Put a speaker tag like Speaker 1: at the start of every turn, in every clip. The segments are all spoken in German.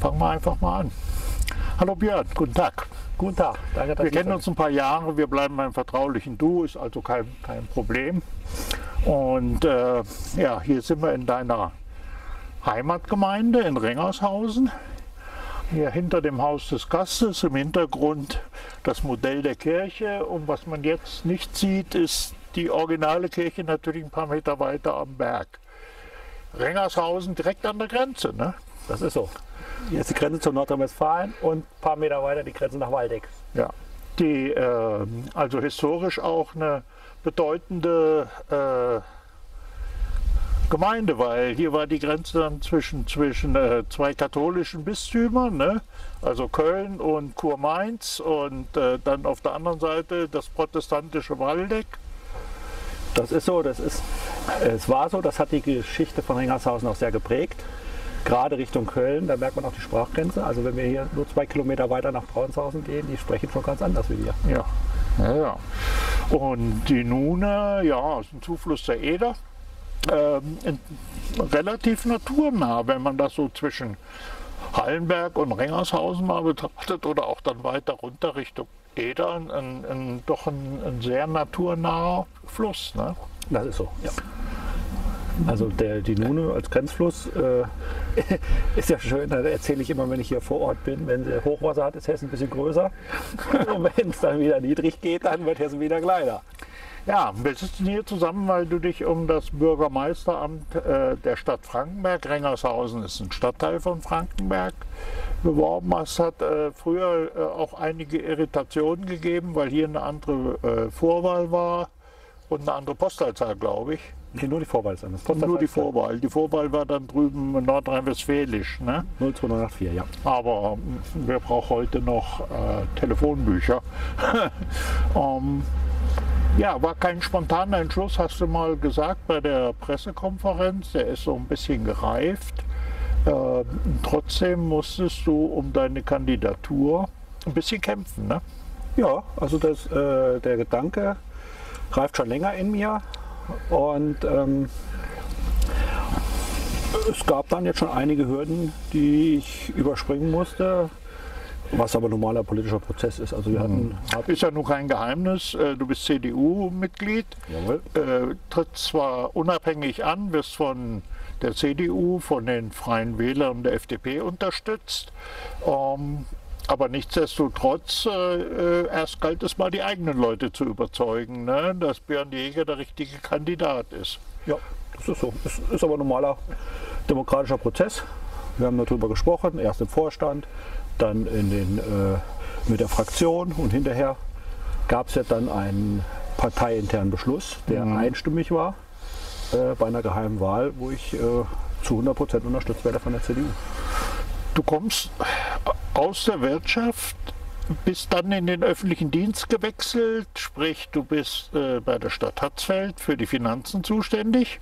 Speaker 1: fangen wir einfach mal an. Hallo Björn, guten Tag.
Speaker 2: Guten Tag.
Speaker 1: Danke, dass wir kennen uns ein paar Jahre, wir bleiben beim vertraulichen Du, ist also kein, kein Problem. Und äh, ja, hier sind wir in deiner Heimatgemeinde in Rengershausen. Hier hinter dem Haus des Gastes im Hintergrund das Modell der Kirche. Und was man jetzt nicht sieht, ist die originale Kirche natürlich ein paar Meter weiter am Berg. Rengershausen direkt an der Grenze, ne?
Speaker 2: Das ist so. Ist die Grenze zu Nordrhein-Westfalen und ein paar Meter weiter die Grenze nach Waldeck.
Speaker 1: Ja, die, äh, also historisch auch eine bedeutende äh, Gemeinde, weil hier war die Grenze dann zwischen, zwischen äh, zwei katholischen Bistümern, ne? also Köln und Kurmainz und äh, dann auf der anderen Seite das protestantische Waldeck.
Speaker 2: Das ist so, das ist, es war so, das hat die Geschichte von Ringershausen auch sehr geprägt. Gerade Richtung Köln, da merkt man auch die Sprachgrenze. Also wenn wir hier nur zwei Kilometer weiter nach Braunshausen gehen, die sprechen schon ganz anders wie wir.
Speaker 1: Ja, ja, ja. Und die Nune, ja, ist ein Zufluss der Eder ähm, relativ naturnah, wenn man das so zwischen Hallenberg und Rengershausen mal betrachtet oder auch dann weiter runter Richtung Eder, ein, ein, doch ein, ein, sehr naturnaher Fluss. Ne?
Speaker 2: Das ist so, ja. Also der, die Nune als Grenzfluss äh, ist ja schön, da erzähle ich immer, wenn ich hier vor Ort bin, wenn sie Hochwasser hat, ist Hessen ein bisschen größer. Und wenn es dann wieder niedrig geht, dann wird Hessen wieder kleiner.
Speaker 1: Ja, wir sitzen hier zusammen, weil du dich um das Bürgermeisteramt äh, der Stadt Frankenberg, Rengershausen ist ein Stadtteil von Frankenberg, beworben hast. Hat äh, früher äh, auch einige Irritationen gegeben, weil hier eine andere äh, Vorwahl war und eine andere Postleitzahl, glaube ich.
Speaker 2: Nee, nur die Vorwahl ist anders.
Speaker 1: Nur die Vorwahl. Die Vorwahl war dann drüben
Speaker 2: nordrhein-westfälisch. Ne? 02984, ja.
Speaker 1: Aber hm, wer braucht heute noch äh, Telefonbücher? um, Ja, war kein spontaner Entschluss, hast du mal gesagt bei der Pressekonferenz. Der ist so ein bisschen gereift. Äh, trotzdem musstest du um deine Kandidatur ein bisschen kämpfen, ne?
Speaker 2: Ja, also das, äh, der Gedanke reift schon länger in mir und ähm, es gab dann jetzt schon einige Hürden, die ich überspringen musste. Was aber normaler politischer Prozess ist. Also wir hatten,
Speaker 1: mhm. ist ja nun kein Geheimnis. Äh, du bist CDU-Mitglied, äh, tritt zwar unabhängig an, wirst von der CDU, von den Freien Wählern der FDP unterstützt. Ähm, aber nichtsdestotrotz, äh, äh, erst galt es mal, die eigenen Leute zu überzeugen, ne, dass Björn Jäger der richtige Kandidat ist.
Speaker 2: Ja, das ist so. Das ist aber normaler demokratischer Prozess. Wir haben darüber gesprochen, erst im Vorstand, dann in den, äh, mit der Fraktion und hinterher gab es ja dann einen parteiinternen Beschluss, der mhm. einstimmig war äh, bei einer geheimen Wahl, wo ich äh, zu 100 Prozent unterstützt werde von der CDU.
Speaker 1: Du kommst aus der Wirtschaft, bist dann in den öffentlichen Dienst gewechselt, sprich du bist äh, bei der Stadt Hatzfeld für die Finanzen zuständig.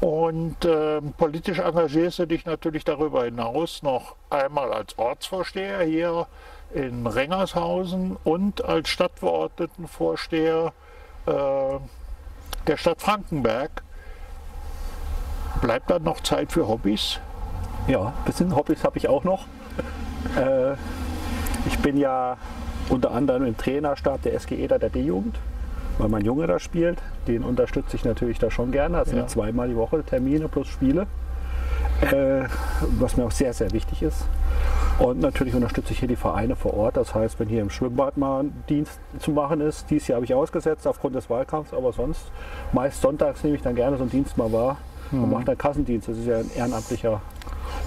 Speaker 1: Und äh, politisch engagierst du dich natürlich darüber hinaus noch einmal als Ortsvorsteher hier in Rengershausen und als Stadtverordnetenvorsteher äh, der Stadt Frankenberg. Bleibt dann noch Zeit für Hobbys?
Speaker 2: Ja, ein bisschen Hobbys habe ich auch noch. äh, ich bin ja unter anderem im Trainerstab der SG Eder der D-Jugend weil mein Junge da spielt. Den unterstütze ich natürlich da schon gerne. Das sind zweimal die Woche Termine plus Spiele, äh, was mir auch sehr, sehr wichtig ist. Und natürlich unterstütze ich hier die Vereine vor Ort. Das heißt, wenn hier im Schwimmbad mal ein Dienst zu machen ist, dieses Jahr habe ich ausgesetzt aufgrund des Wahlkampfs, aber sonst meist sonntags nehme ich dann gerne so einen Dienst mal wahr mhm. und mache dann Kassendienst. Das ist ja ein ehrenamtlicher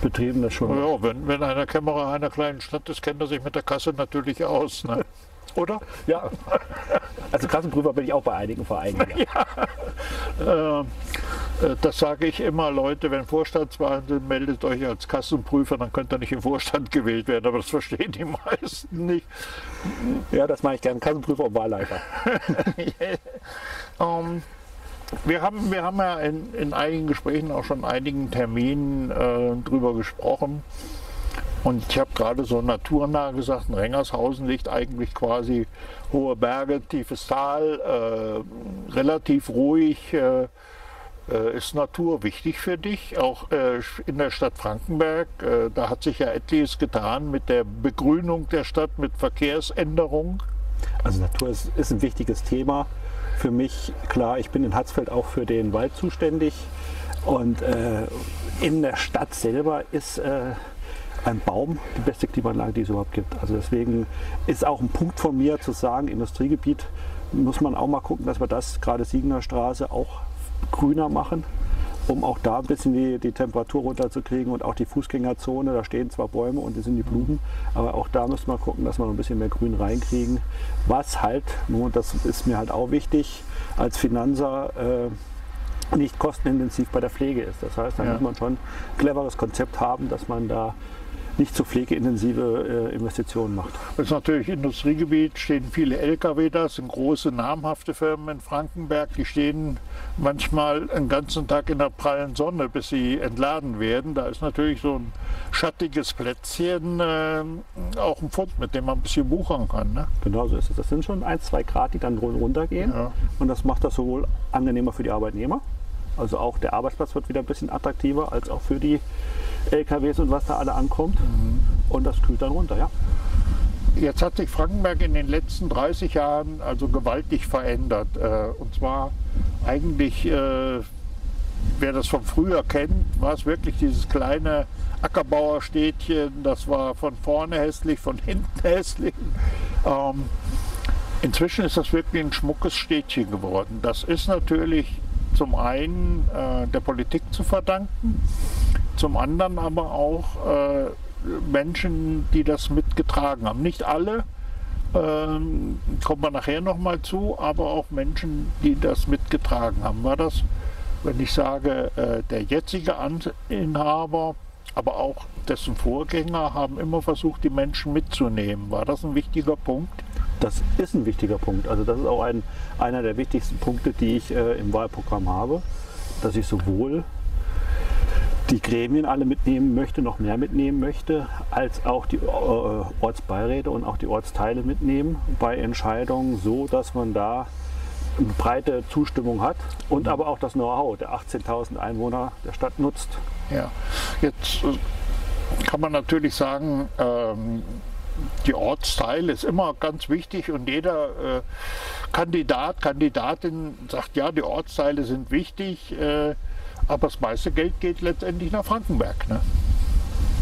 Speaker 2: betriebenes Schwimmbad.
Speaker 1: Ja, wenn, wenn einer Kämmerer einer kleinen Stadt ist, kennt er sich mit der Kasse natürlich aus. Ne? Oder?
Speaker 2: Ja. Also Kassenprüfer bin ich auch bei einigen Vereinen.
Speaker 1: Ja. Äh, das sage ich immer, Leute, wenn Vorstandswahlen sind, meldet euch als Kassenprüfer, dann könnt ihr nicht im Vorstand gewählt werden, aber das verstehen die meisten nicht.
Speaker 2: Ja, das mache ich gerne, Kassenprüfer und Wahlleiter.
Speaker 1: um, ähm, wir haben, wir haben ja in, in einigen Gesprächen auch schon einigen Terminen äh, drüber gesprochen. Und ich habe gerade so naturnah gesagt, in Rengershausen liegt eigentlich quasi hohe Berge, tiefes Tal, äh, relativ ruhig. Äh, Äh, ist Natur wichtig für dich? Auch äh, in der Stadt Frankenberg, äh, da hat sich ja etliches getan mit der Begrünung der Stadt, mit Verkehrsänderung.
Speaker 2: Also Natur ist, ist ein wichtiges Thema für mich. Klar, ich bin in Hatzfeld auch für den Wald zuständig. Und äh, in der Stadt selber ist äh, ein Baum die beste Klimaanlage, die es überhaupt gibt. Also deswegen ist auch ein Punkt von mir zu sagen, Industriegebiet muss man auch mal gucken, dass wir das gerade Siegner Straße auch grüner machen, um auch da ein bisschen die, die Temperatur runterzukriegen und auch die Fußgängerzone. Da stehen zwar Bäume und das sind die Blumen, aber auch da müssen wir gucken, dass wir noch ein bisschen mehr Grün reinkriegen. Was halt, nur das ist mir halt auch wichtig, als Finanzer äh, nicht kostenintensiv bei der Pflege ist. Das heißt, da ja. muss man schon ein cleveres Konzept haben, dass man da nicht so pflegeintensive äh, Investitionen macht.
Speaker 1: Das ist natürlich Industriegebiet, stehen viele Lkw da, sind große namhafte Firmen in Frankenberg, die stehen manchmal einen ganzen Tag in der prallen Sonne, bis sie entladen werden. Da ist natürlich so ein schattiges Plätzchen äh, auch ein Fund, mit dem man ein bisschen buchern kann. Ne?
Speaker 2: Genau so ist es. Das sind schon ein, zwei Grad, die dann runtergehen. Ja. Und das macht das sowohl angenehmer für die Arbeitnehmer, also auch der Arbeitsplatz wird wieder ein bisschen attraktiver, als auch für die LKWs und was da alle ankommt. Mhm. Und das kühlt dann runter, ja.
Speaker 1: Jetzt hat sich Frankenberg in den letzten 30 Jahren also gewaltig verändert. Äh, und zwar eigentlich, äh, wer das von früher kennt, war es wirklich dieses kleine Ackerbauerstädtchen. Das war von vorne hässlich, von hinten hässlich. Ähm, inzwischen ist das wirklich ein schmuckes Städtchen geworden. Das ist natürlich zum einen äh, der Politik zu verdanken, zum anderen aber auch äh, Menschen, die das mitgetragen haben. Nicht alle, ähm, kommen wir nachher nochmal zu, aber auch Menschen, die das mitgetragen haben. War das, wenn ich sage, äh, der jetzige Inhaber, aber auch dessen Vorgänger haben immer versucht, die Menschen mitzunehmen. War das ein wichtiger Punkt?
Speaker 2: Das ist ein wichtiger Punkt. Also das ist auch ein, einer der wichtigsten Punkte, die ich äh, im Wahlprogramm habe, dass ich sowohl die Gremien alle mitnehmen möchte, noch mehr mitnehmen möchte, als auch die äh, Ortsbeiräte und auch die Ortsteile mitnehmen bei Entscheidungen, so dass man da eine breite Zustimmung hat und aber auch das Know-how der 18.000 Einwohner der Stadt nutzt.
Speaker 1: Ja, jetzt äh, kann man natürlich sagen, ähm, die Ortsteile ist immer ganz wichtig und jeder äh, Kandidat, Kandidatin sagt, ja, die Ortsteile sind wichtig, äh, aber das meiste Geld geht letztendlich nach Frankenberg. Ne?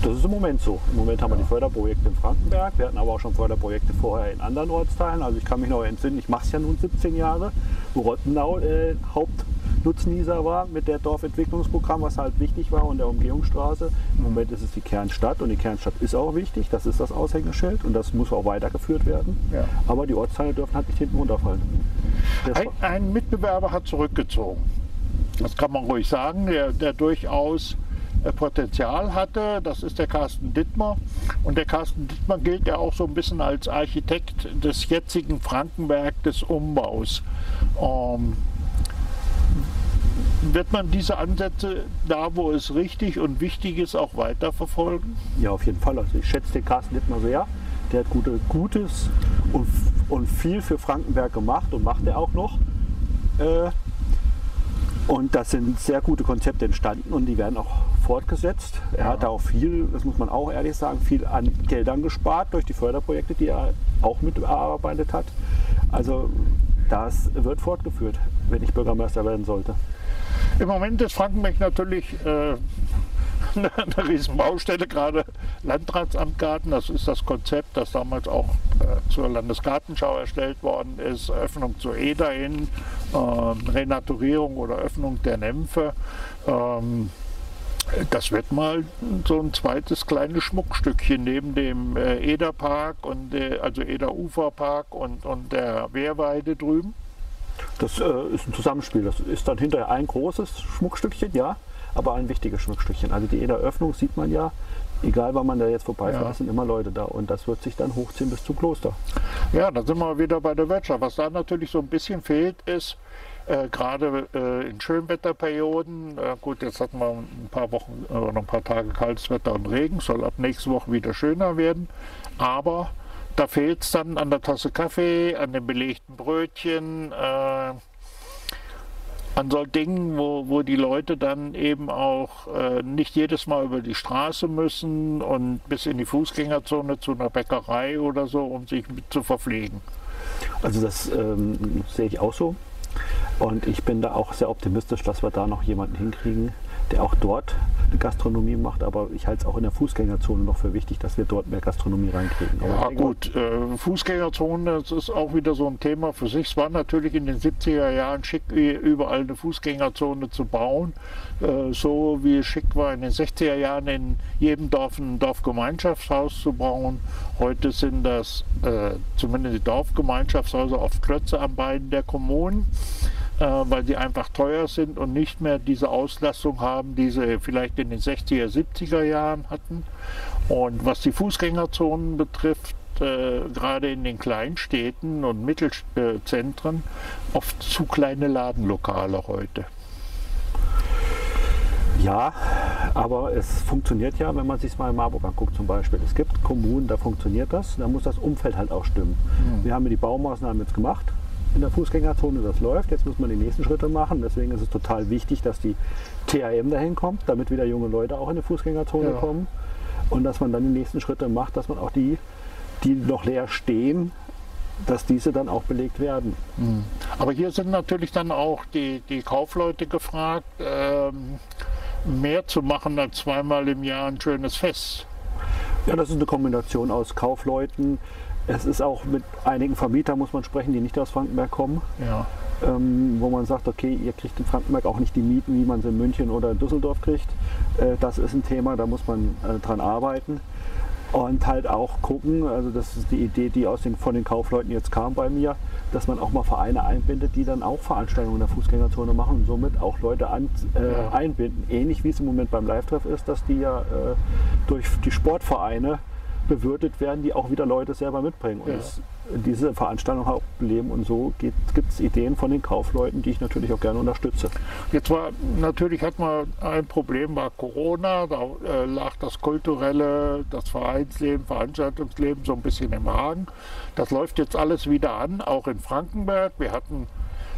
Speaker 2: Das ist im Moment so. Im Moment haben ja. wir die Förderprojekte in Frankenberg. Wir hatten aber auch schon Förderprojekte vorher in anderen Ortsteilen. Also ich kann mich noch entsinnen, ich mache es ja nun 17 Jahre, wo Rottenau äh, Haupt Nutznießer war mit der Dorfentwicklungsprogramm, was halt wichtig war und der Umgehungsstraße. Im Moment ist es die Kernstadt und die Kernstadt ist auch wichtig, das ist das Aushängeschild und das muss auch weitergeführt werden. Ja. Aber die Ortsteile dürfen halt nicht hinten runterfallen.
Speaker 1: Ein, ein, Mitbewerber hat zurückgezogen. Das kann man ruhig sagen, der, der durchaus äh, Potenzial hatte. Das ist der Carsten Dittmer. Und der Carsten Dittmer gilt ja auch so ein bisschen als Architekt des jetzigen Frankenberg des Umbaus. Ähm, wird man diese Ansätze da, wo es richtig und wichtig ist, auch weiterverfolgen?
Speaker 2: Ja, auf jeden Fall. Also ich schätze den Carsten Dittmer sehr. Der hat gute, Gutes und, und viel für Frankenberg gemacht und macht er auch noch. Äh, und das sind sehr gute Konzepte entstanden und die werden auch fortgesetzt. Er ja. hat da auch viel, das muss man auch ehrlich sagen, viel an Geldern gespart durch die Förderprojekte, die er auch mitbearbeitet hat. Also das wird fortgeführt, wenn ich Bürgermeister werden sollte.
Speaker 1: Im Moment ist Frankenberg natürlich äh, eine riesen Baustelle, gerade Landratsamtgarten. Das ist das Konzept, das damals auch äh, zur Landesgartenschau erstellt worden ist. Öffnung zur Eder hin, äh, Renaturierung oder Öffnung der Nämpfe. Ähm, das wird mal so ein zweites kleines Schmuckstückchen neben dem äh, Ederpark und äh, also Eder Uferpark und, und der Wehrweide drüben.
Speaker 2: Das äh, ist ein Zusammenspiel. Das ist dann hinterher ein großes Schmuckstückchen, ja, aber ein wichtiges Schmuckstückchen. Also die Ederöffnung sieht man ja, egal wann man da jetzt vorbeifährt, ja. sind immer Leute da und das wird sich dann hochziehen bis zum Kloster.
Speaker 1: Ja, da sind wir wieder bei der Wirtschaft. Was da natürlich so ein bisschen fehlt, ist, äh, gerade äh, in Schönwetterperioden, äh, gut, jetzt hatten wir ein paar Wochen oder äh, noch ein paar Tage kaltes Wetter und Regen, soll ab nächste Woche wieder schöner werden, aber da fehlt es dann an der Tasse Kaffee, an den belegten Brötchen, äh, an so Dingen, wo, wo die Leute dann eben auch äh, nicht jedes Mal über die Straße müssen und bis in die Fußgängerzone zu einer Bäckerei oder so, um sich zu verpflegen.
Speaker 2: Also das ähm, sehe ich auch so. Und ich bin da auch sehr optimistisch, dass wir da noch jemanden hinkriegen, der auch dort eine Gastronomie macht, aber ich halte es auch in der Fußgängerzone noch für wichtig, dass wir dort mehr Gastronomie reinkriegen.
Speaker 1: Aber ja gut, äh, Fußgängerzone, das ist auch wieder so ein Thema für sich. Es war natürlich in den 70er Jahren schick, überall eine Fußgängerzone zu bauen, äh, so wie es schick war in den 60er Jahren in jedem Dorf ein Dorfgemeinschaftshaus zu bauen. Heute sind das äh, zumindest die Dorfgemeinschaftshäuser auf Klötze am Bein der Kommunen. Äh, weil sie einfach teuer sind und nicht mehr diese Auslastung haben, die sie vielleicht in den 60er, 70er Jahren hatten. Und was die Fußgängerzonen betrifft, äh, gerade in den Kleinstädten und Mittelzentren, oft zu kleine Ladenlokale heute.
Speaker 2: Ja, aber es funktioniert ja, wenn man sich mal in Marburg anguckt zum Beispiel. Es gibt Kommunen, da funktioniert das, da muss das Umfeld halt auch stimmen. Mhm. Wir haben die Baumaßnahmen jetzt gemacht, in der Fußgängerzone, das läuft. Jetzt muss man die nächsten Schritte machen. Deswegen ist es total wichtig, dass die TAM dahin kommt, damit wieder junge Leute auch in die Fußgängerzone ja. kommen. Und dass man dann die nächsten Schritte macht, dass man auch die, die noch leer stehen, dass diese dann auch belegt werden.
Speaker 1: Mhm. Aber hier sind natürlich dann auch die, die Kaufleute gefragt, ähm, mehr zu machen als zweimal im Jahr ein schönes Fest.
Speaker 2: Ja, das ist eine Kombination aus Kaufleuten, es ist auch mit einigen Vermietern, muss man sprechen, die nicht aus Frankenberg kommen. Ja. Ähm, wo man sagt, okay, ihr kriegt in Frankenberg auch nicht die Mieten, wie man sie in München oder in Düsseldorf kriegt. Äh, das ist ein Thema, da muss man äh, dran arbeiten. Und halt auch gucken, also das ist die Idee, die aus den, von den Kaufleuten jetzt kam bei mir, dass man auch mal Vereine einbindet, die dann auch Veranstaltungen in der Fußgängerzone machen und somit auch Leute an, äh, ja. einbinden. Ähnlich wie es im Moment beim Live-Treff ist, dass die ja äh, durch die Sportvereine bewirtet werden, die auch wieder Leute selber mitbringen. Und ja. es, diese Veranstaltung Hauptleben und so gibt es Ideen von den Kaufleuten, die ich natürlich auch gerne unterstütze.
Speaker 1: Jetzt war natürlich hat man ein Problem war Corona, da äh, lag das kulturelle, das Vereinsleben, Veranstaltungsleben so ein bisschen im Argen. Das läuft jetzt alles wieder an, auch in Frankenberg. Wir hatten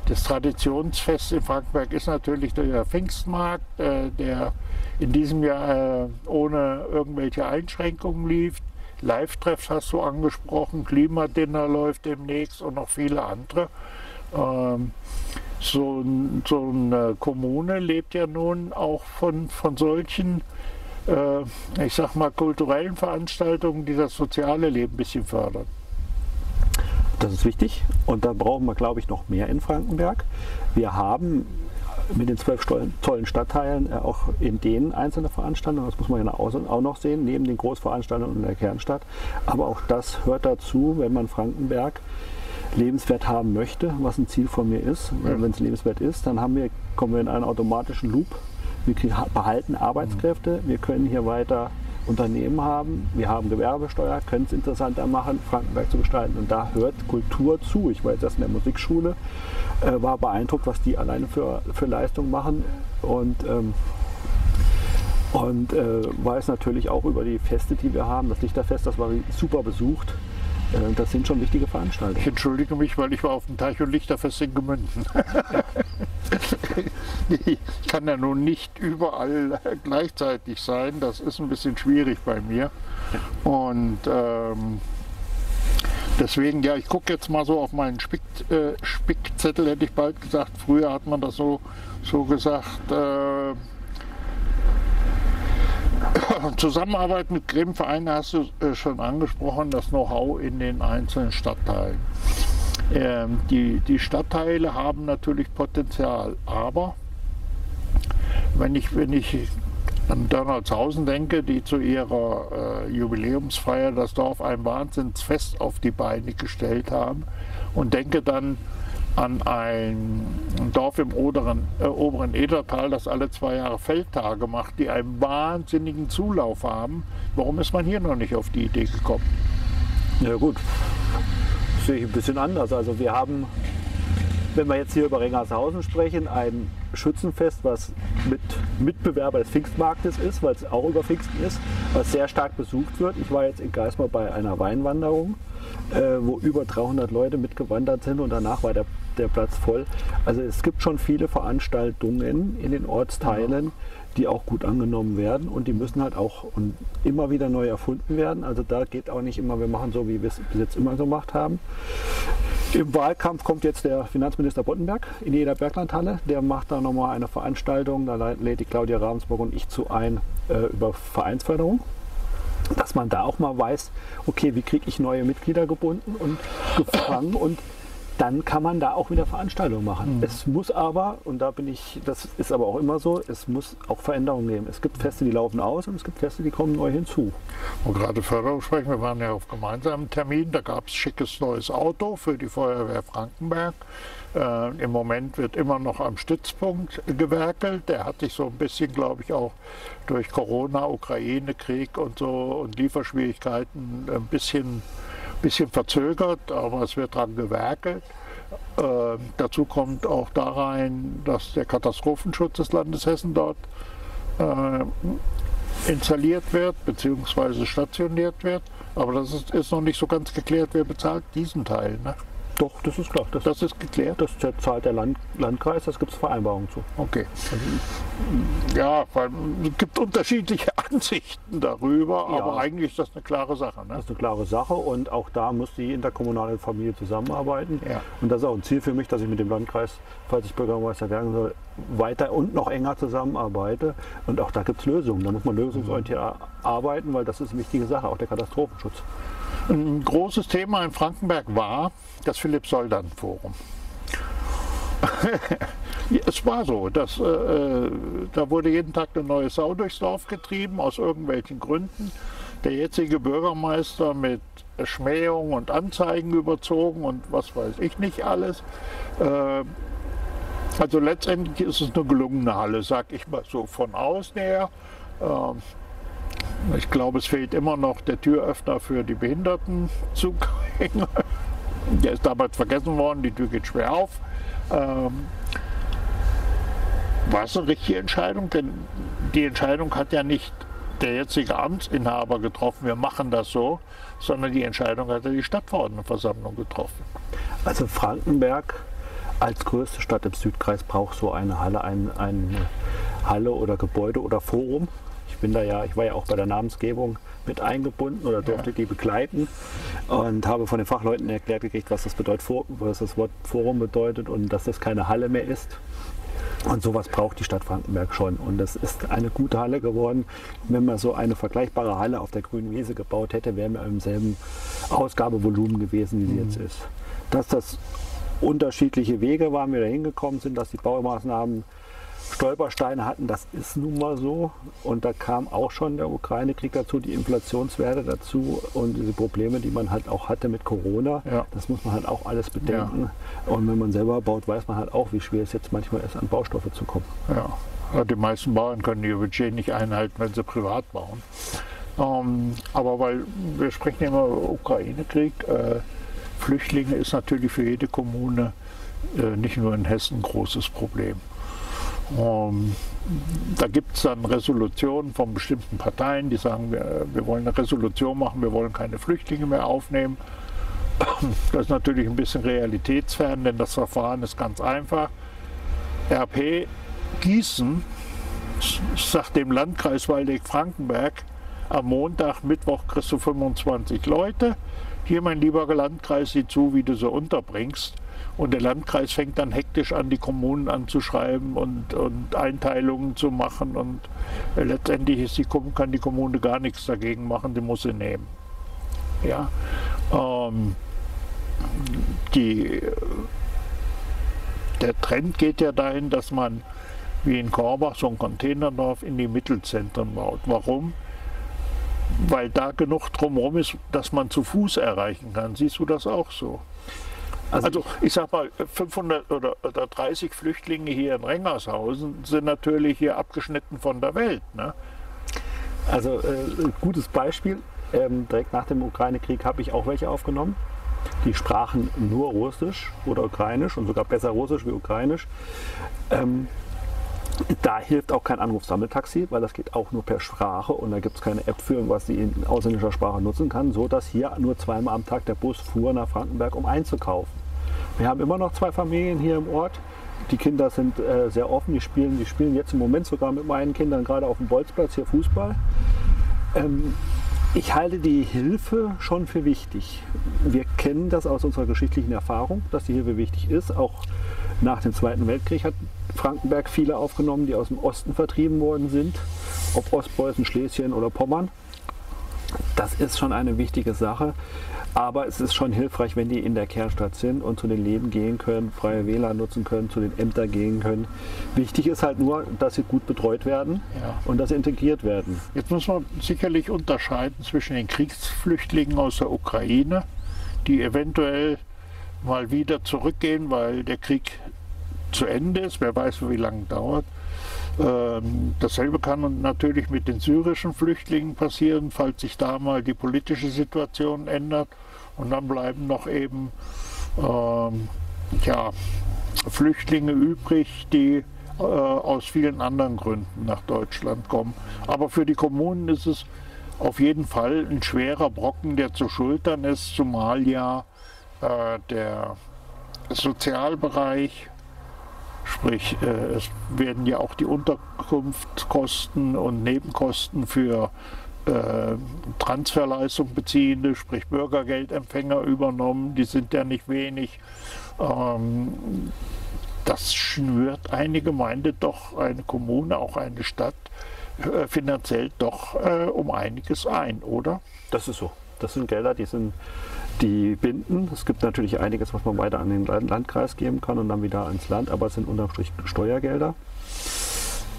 Speaker 1: das Traditionsfest in Frankenberg ist natürlich der Pfingstmarkt, äh, der in diesem Jahr äh, ohne irgendwelche Einschränkungen lief. Live-Treffs hast du angesprochen, Klimadinner läuft demnächst und noch viele andere. Ähm, so, so, eine Kommune lebt ja nun auch von, von solchen, äh, ich sag mal, kulturellen Veranstaltungen, die das soziale Leben ein bisschen fördern.
Speaker 2: Das ist wichtig und da brauchen wir, glaube ich, noch mehr in Frankenberg. Wir haben mit den zwölf tollen Stadtteilen äh, auch in denen einzelne Veranstaltungen, das muss man ja auch noch sehen, neben den Großveranstaltungen in der Kernstadt. Aber auch das hört dazu, wenn man Frankenberg lebenswert haben möchte, was ein Ziel von mir ist. Ja. Wenn es lebenswert ist, dann haben wir, kommen wir in einen automatischen Loop. Wir behalten Arbeitskräfte, wir können hier weiter Unternehmen haben, wir haben Gewerbesteuer, können es interessanter machen, Frankenberg zu gestalten. Und da hört Kultur zu. Ich war jetzt erst in der Musikschule, äh, war beeindruckt, was die alleine für, für Leistung machen. Und, ähm, und äh, weiß natürlich auch über die Feste, die wir haben. Das Lichterfest, das war super besucht. Äh, das sind schon wichtige Veranstaltungen.
Speaker 1: Ich entschuldige mich, weil ich war auf dem Teich- und Lichterfest in Gemünden. ich kann ja nun nicht überall gleichzeitig sein. Das ist ein bisschen schwierig bei mir. Und ähm, deswegen, ja, ich gucke jetzt mal so auf meinen Spick, äh, Spickzettel, hätte ich bald gesagt. Früher hat man das so, so gesagt. Äh, Zusammenarbeit mit Gremvereinen hast du äh, schon angesprochen, das Know-how in den einzelnen Stadtteilen. Ähm, die, die Stadtteile haben natürlich Potenzial, aber wenn ich, wenn ich an Dörnholzhausen denke, die zu ihrer äh, Jubiläumsfeier das Dorf ein Wahnsinnsfest auf die Beine gestellt haben und denke dann an ein Dorf im oberen, äh, oberen Edertal, das alle zwei Jahre Feldtage macht, die einen wahnsinnigen Zulauf haben. Warum ist man hier noch nicht auf die Idee gekommen?
Speaker 2: Ja gut, das sehe ich ein bisschen anders. Also wir haben, wenn wir jetzt hier über Rengershausen sprechen, ein Schützenfest, was mit Mitbewerber des Pfingstmarktes ist, weil es auch über Pfingsten ist, was sehr stark besucht wird. Ich war jetzt in Geismar bei einer Weinwanderung, äh, wo über 300 Leute mitgewandert sind und danach war der der Platz voll. Also es gibt schon viele Veranstaltungen in den Ortsteilen, die auch gut angenommen werden und die müssen halt auch immer wieder neu erfunden werden. Also da geht auch nicht immer, wir machen so, wie wir es bis jetzt immer gemacht haben. Im Wahlkampf kommt jetzt der Finanzminister Boddenberg in jeder Berglandhalle. Der macht da nochmal eine Veranstaltung. Da lädt die Claudia Ravensburg und ich zu ein äh, über Vereinsförderung. Dass man da auch mal weiß, okay, wie kriege ich neue Mitglieder gebunden und gefangen und dann kann man da auch wieder Veranstaltungen machen. Mhm. Es muss aber, und da bin ich, das ist aber auch immer so, es muss auch Veränderungen geben. Es gibt Feste, die laufen aus und es gibt Feste, die kommen neu hinzu.
Speaker 1: Und gerade Förderung sprechen, wir waren ja auf gemeinsamen Termin, da gab es schickes neues Auto für die Feuerwehr Frankenberg. Äh, Im Moment wird immer noch am Stützpunkt gewerkelt. Der hat sich so ein bisschen, glaube ich, auch durch Corona, Ukraine-Krieg und so und Lieferschwierigkeiten ein bisschen bisschen verzögert, aber es wird daran gewerkelt. Äh, dazu kommt auch da rein, dass der Katastrophenschutz des Landes Hessen dort äh, installiert wird bzw. stationiert wird. Aber das ist, ist, noch nicht so ganz geklärt, wer bezahlt diesen Teil. Ne?
Speaker 2: Doch, das ist klar. Das, das ist geklärt. Das zahlt der Land, Landkreis, das gibt es Vereinbarungen zu.
Speaker 1: Okay. Ja, weil es gibt unterschiedliche Ansichten darüber, ja. aber eigentlich ist das eine klare Sache. Ne?
Speaker 2: Das ist eine klare Sache und auch da muss die interkommunale Familie zusammenarbeiten. Ja. Und das ist auch ein Ziel für mich, dass ich mit dem Landkreis, falls ich Bürgermeister werden soll, weiter und noch enger zusammenarbeite. Und auch da gibt es Lösungen. Da muss man lösungsorientiert arbeiten, weil das ist eine wichtige Sache, auch der Katastrophenschutz.
Speaker 1: Ein großes Thema in Frankenberg war das Philipp-Soldan-Forum. es war so, dass, äh, äh, da wurde jeden Tag eine neue Sau durchs Dorf getrieben, aus irgendwelchen Gründen. Der jetzige Bürgermeister mit Schmähung und Anzeigen überzogen und was weiß ich nicht alles. Äh, also letztendlich ist es eine gelungene Halle, sag ich mal so von außen her. Äh, ich glaube, es fehlt immer noch der Türöffner für die Behindertenzugänge. Der ist damals vergessen worden, die Tür geht schwer auf. Ähm, war es eine richtige Entscheidung? Denn die Entscheidung hat ja nicht der jetzige Amtsinhaber getroffen, wir machen das so, sondern die Entscheidung hat ja die Stadtverordnetenversammlung getroffen.
Speaker 2: Also Frankenberg als größte Stadt im Südkreis braucht so eine Halle, ein, eine Halle oder Gebäude oder Forum, bin da ja, ich war ja auch bei der Namensgebung mit eingebunden oder durfte ja. die begleiten und habe von den Fachleuten erklärt gekriegt, was das bedeutet, was das Wort Forum bedeutet und dass das keine Halle mehr ist. Und sowas braucht die Stadt Frankenberg schon. Und das ist eine gute Halle geworden. Wenn man so eine vergleichbare Halle auf der grünen Wiese gebaut hätte, wären wir im selben Ausgabevolumen gewesen, wie sie mhm. jetzt ist. Dass das unterschiedliche Wege waren, wie wir da hingekommen sind, dass die Baumaßnahmen Stolpersteine hatten, das ist nun mal so. Und da kam auch schon der Ukraine-Krieg dazu, die Inflationswerte dazu und diese Probleme, die man halt auch hatte mit Corona. Ja. Das muss man halt auch alles bedenken. Ja. Und wenn man selber baut, weiß man halt auch, wie schwer es jetzt manchmal ist, an Baustoffe zu kommen.
Speaker 1: Ja. Die meisten Bauern können ihr Budget nicht einhalten, wenn sie privat bauen. Ähm, aber weil wir sprechen immer über Ukraine-Krieg, äh, Flüchtlinge ist natürlich für jede Kommune, äh, nicht nur in Hessen, ein großes Problem. Ähm, da gibt es dann Resolutionen von bestimmten Parteien, die sagen, wir, wir wollen eine Resolution machen, wir wollen keine Flüchtlinge mehr aufnehmen. Das ist natürlich ein bisschen realitätsfern, denn das Verfahren ist ganz einfach. RP Gießen sagt dem Landkreis Waldeck-Frankenberg, am Montag, Mittwoch kriegst du 25 Leute. Hier, mein lieber Landkreis, sieh zu, wie du sie unterbringst. Und der Landkreis fängt dann hektisch an, die Kommunen anzuschreiben und, und Einteilungen zu machen. Und letztendlich ist die, kann die Kommune gar nichts dagegen machen, die muss sie nehmen. Ja, ähm, die, der Trend geht ja dahin, dass man wie in Korbach so ein Containerdorf in die Mittelzentren baut. Warum? Weil da genug drumherum ist, dass man zu Fuß erreichen kann. Siehst du das auch so? Also, also, ich sag mal, 500 oder, oder 30 Flüchtlinge hier in Rengershausen sind natürlich hier abgeschnitten von der Welt. Ne?
Speaker 2: Also äh, gutes Beispiel. Ähm, direkt nach dem Ukraine-Krieg habe ich auch welche aufgenommen. Die sprachen nur Russisch oder Ukrainisch und sogar besser Russisch wie Ukrainisch. Ähm, da hilft auch kein Anrufsammeltaxi, weil das geht auch nur per Sprache und da gibt es keine App für, was sie in ausländischer Sprache nutzen kann, so dass hier nur zweimal am Tag der Bus fuhr nach Frankenberg, um einzukaufen. Wir haben immer noch zwei Familien hier im Ort. Die Kinder sind äh, sehr offen, die spielen, die spielen jetzt im Moment sogar mit meinen Kindern gerade auf dem Bolzplatz hier Fußball. Ähm, ich halte die Hilfe schon für wichtig. Wir kennen das aus unserer geschichtlichen Erfahrung, dass die Hilfe wichtig ist. Auch nach dem Zweiten Weltkrieg hat Frankenberg viele aufgenommen, die aus dem Osten vertrieben worden sind, ob Ostpreußen, Schlesien oder Pommern. Das ist schon eine wichtige Sache. Aber es ist schon hilfreich, wenn die in der Kernstadt sind und zu den Läden gehen können, freie WLAN nutzen können, zu den Ämtern gehen können. Wichtig ist halt nur, dass sie gut betreut werden ja. und dass sie integriert werden.
Speaker 1: Jetzt muss man sicherlich unterscheiden zwischen den Kriegsflüchtlingen aus der Ukraine, die eventuell mal wieder zurückgehen, weil der Krieg zu Ende ist. Wer weiß, wie lange dauert. Ähm, dasselbe kann natürlich mit den syrischen Flüchtlingen passieren, falls sich da mal die politische Situation ändert. Und dann bleiben noch eben ähm, ja, Flüchtlinge übrig, die äh, aus vielen anderen Gründen nach Deutschland kommen. Aber für die Kommunen ist es auf jeden Fall ein schwerer Brocken, der zu schultern ist, zumal ja äh, der Sozialbereich Sprich, äh, es werden ja auch die Unterkunftskosten und Nebenkosten für äh, Transferleistung beziehende, sprich Bürgergeldempfänger übernommen. Die sind ja nicht wenig. Ähm, das schnürt eine Gemeinde doch, eine Kommune, auch eine Stadt äh, finanziell doch um einiges ein, oder?
Speaker 2: Das ist so. Das sind Gelder, die sind die binden. Es gibt natürlich einiges, was man weiter an den Landkreis geben kann und dann wieder ans Land, aber es sind unterm Strich Steuergelder.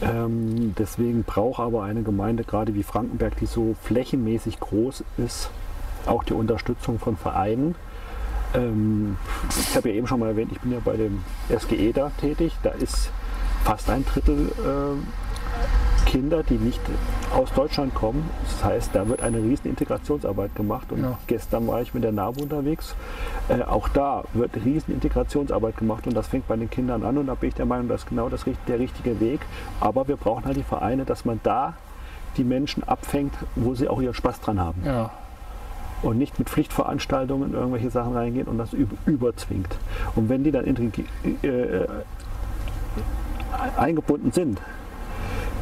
Speaker 2: Ähm, deswegen braucht aber eine Gemeinde, gerade wie Frankenberg, die so flächenmäßig groß ist, auch die Unterstützung von Vereinen. Ähm, ich habe ja eben schon mal erwähnt, ich bin ja bei dem SGE da tätig. Da ist fast ein Drittel äh, Kinder, die nicht aus Deutschland kommen. Das heißt, da wird eine riesen Integrationsarbeit gemacht. Und ja. gestern war ich mit der NABU unterwegs. Äh, auch da wird riesen Integrationsarbeit gemacht und das fängt bei den Kindern an. Und da bin ich der Meinung, das ist genau das, der richtige Weg. Aber wir brauchen halt die Vereine, dass man da die Menschen abfängt, wo sie auch ihren Spaß dran haben. Ja. Und nicht mit Pflichtveranstaltungen in irgendwelche Sachen reingehen und das überzwingt. Und wenn die dann äh, äh, eingebunden sind,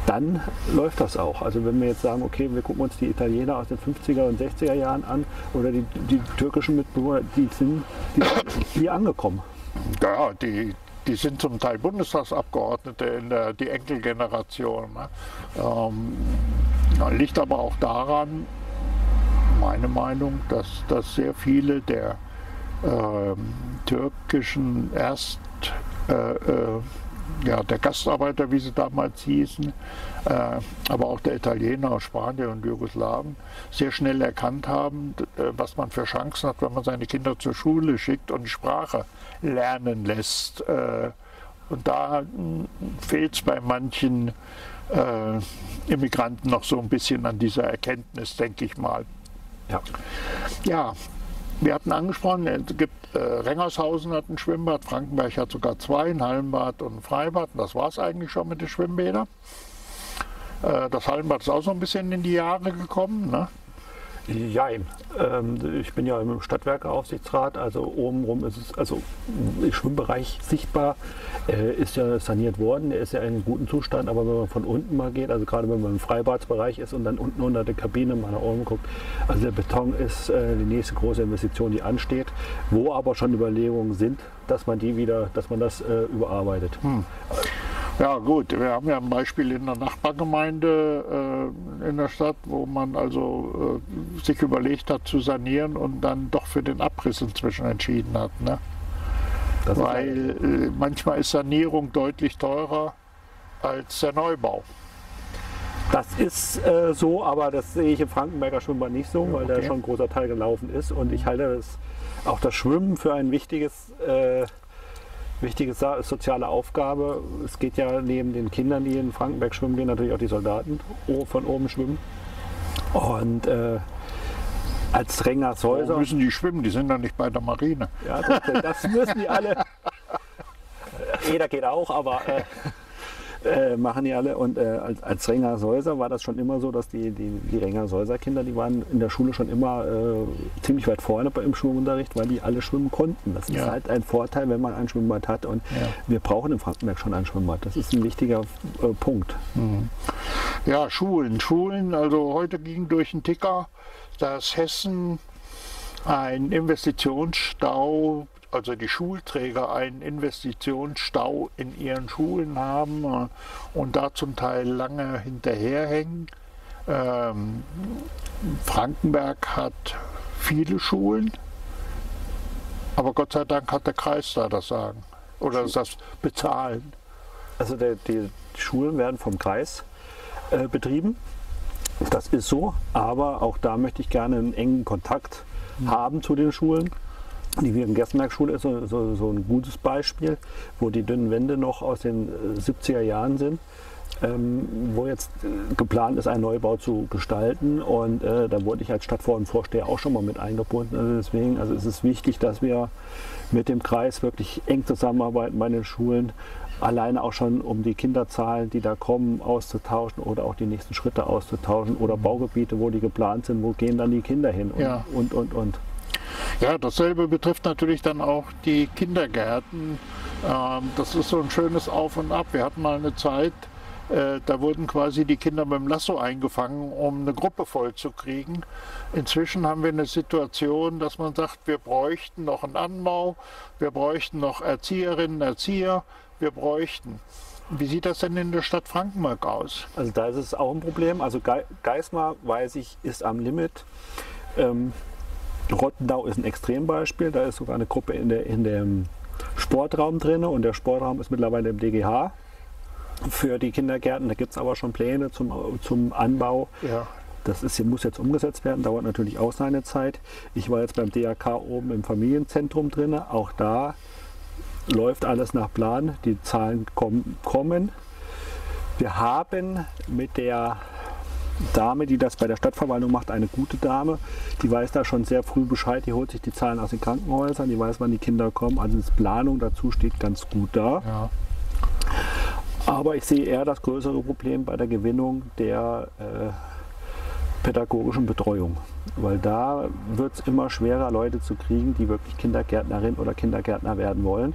Speaker 2: dann läuft das auch. Also wenn wir jetzt sagen, okay, wir gucken uns die Italiener aus den 50er und 60er Jahren an oder die, die türkischen Mitbewohner, die sind hier angekommen.
Speaker 1: Ja, die, die sind zum Teil Bundestagsabgeordnete in der die Enkelgeneration. Ne? Ähm, liegt aber auch daran, meine Meinung, dass, dass sehr viele der äh, türkischen Erst äh, äh, ja, der Gastarbeiter, wie sie damals hießen, äh, aber auch der Italiener aus Spanien und Jugoslawien, sehr schnell erkannt haben, äh, was man für Chancen hat, wenn man seine Kinder zur Schule schickt und Sprache lernen lässt. Äh, und da hm, fehlt es bei manchen Immigranten noch so ein bisschen an dieser Erkenntnis, denke ich mal. Ja. ja, wir hatten angesprochen, es gibt äh, Rengershausen hat ein Schwimmbad, Frankenberg hat sogar zwei, ein Hallenbad und ein Freibad. Und das war es eigentlich schon mit den Schwimmbädern. Äh, das Hallenbad ist auch so ein bisschen in die Jahre gekommen. Ne?
Speaker 2: Jein. Ähm, ich bin ja im Stadtwerkeaufsichtsrat, also obenrum ist es, also im Schwimmbereich sichtbar, äh, ist ja saniert worden, er ist ja in einem guten Zustand, aber wenn man von unten mal geht, also gerade wenn man im Freibadsbereich ist und dann unten unter der Kabine mal nach oben guckt, also der Beton ist äh, die nächste große Investition, die ansteht, wo aber schon Überlegungen sind, dass man die wieder, dass man das äh, überarbeitet. Hm.
Speaker 1: Ja gut, wir haben ja ein Beispiel in der Nachbargemeinde äh, in der Stadt, wo man also äh, sich überlegt hat zu sanieren und dann doch für den Abriss inzwischen entschieden hat. Ne? Weil äh, manchmal ist Sanierung deutlich teurer als der Neubau.
Speaker 2: Das ist äh, so, aber das sehe ich im Frankenberger Schwimmbad nicht so, weil okay. da schon ein großer Teil gelaufen ist. Und ich halte das, auch das Schwimmen für ein wichtiges äh, wichtige soziale Aufgabe. Es geht ja neben den Kindern, die in Frankenberg schwimmen gehen, natürlich auch die Soldaten von oben schwimmen. Und äh, als Rengershäuser.
Speaker 1: Wo müssen die schwimmen? Die sind doch nicht bei der Marine.
Speaker 2: Ja, das, das müssen die alle. Jeder geht auch, aber äh, Äh, machen die alle. Und äh, als, als Renger Säuser war das schon immer so, dass die, die, die Renger Säuser Kinder, die waren in der Schule schon immer äh, ziemlich weit vorne im Schwimmunterricht, weil die alle schwimmen konnten. Das ist
Speaker 1: Ja.
Speaker 2: halt ein Vorteil, wenn man ein Schwimmbad hat. Und
Speaker 1: Ja.
Speaker 2: wir brauchen in Frankenberg schon ein Schwimmbad. Das ist ein wichtiger äh, Punkt.
Speaker 1: Ja, Schulen. Schulen, also heute ging durch den Ticker, dass Hessen einen Investitionsstau, also die Schulträger einen Investitionsstau in ihren Schulen haben äh, und da zum Teil lange hinterherhängen. Ähm, Frankenberg hat viele Schulen, aber Gott sei Dank hat der Kreis da das Sagen. Oder das Bezahlen.
Speaker 2: Also der, die Schulen werden vom Kreis äh, betrieben. Das ist so, aber auch da möchte ich gerne einen engen Kontakt haben zu den Schulen. Die Wirken-Gerstenberg-Schule ist so, so, so ein gutes Beispiel, wo die dünnen Wände noch aus den äh, 70er Jahren sind, ähm, wo jetzt äh, geplant ist, einen Neubau zu gestalten. Und äh, da wurde ich als Stadtverordnetenvorsteher auch schon mal mit eingebunden. Also deswegen, also es ist wichtig, dass wir mit dem Kreis wirklich eng zusammenarbeiten bei den Schulen. Alleine auch schon, um die Kinderzahlen, die da kommen, auszutauschen oder auch die nächsten Schritte auszutauschen oder Baugebiete, wo die geplant sind, wo gehen dann die Kinder hin und,
Speaker 1: Ja.
Speaker 2: und, und, und.
Speaker 1: Ja, dasselbe betrifft natürlich dann auch die Kindergärten. Ähm, das ist so ein schönes Auf und Ab. Wir hatten mal eine Zeit, äh, da wurden quasi die Kinder mit dem Lasso eingefangen, um eine Gruppe voll zu kriegen. Inzwischen haben wir eine Situation, dass man sagt, wir bräuchten noch einen Anbau, wir bräuchten noch Erzieherinnen, Erzieher, wir bräuchten. Wie sieht das denn in der Stadt Frankenberg aus?
Speaker 2: Also da ist es auch ein Problem. Also Ge Geismar, weiß ich, ist am Limit. Ähm, Rottendau ist ein Extrembeispiel. Da ist sogar eine Gruppe in, der, in dem Sportraum drin und der Sportraum ist mittlerweile im DGH für die Kindergärten. Da gibt es aber schon Pläne zum, zum Anbau.
Speaker 1: Ja,
Speaker 2: Das ist, muss jetzt umgesetzt werden, dauert natürlich auch seine Zeit. Ich war jetzt beim DRK oben im Familienzentrum drin. Auch da läuft alles nach Plan. Die Zahlen kommen. kommen. Wir haben mit der Dame, die das bei der Stadtverwaltung macht, eine gute Dame. Die weiß da schon sehr früh Bescheid. Die holt sich die Zahlen aus den Krankenhäusern. Die weiß, wann die Kinder kommen. Also die Planung dazu steht ganz gut da.
Speaker 1: ja.
Speaker 2: Aber ich sehe eher das größere Problem bei der Gewinnung der äh, pädagogischen Betreuung. Weil da wird es immer schwerer, Leute zu kriegen, die wirklich Kindergärtnerin oder Kindergärtner werden wollen.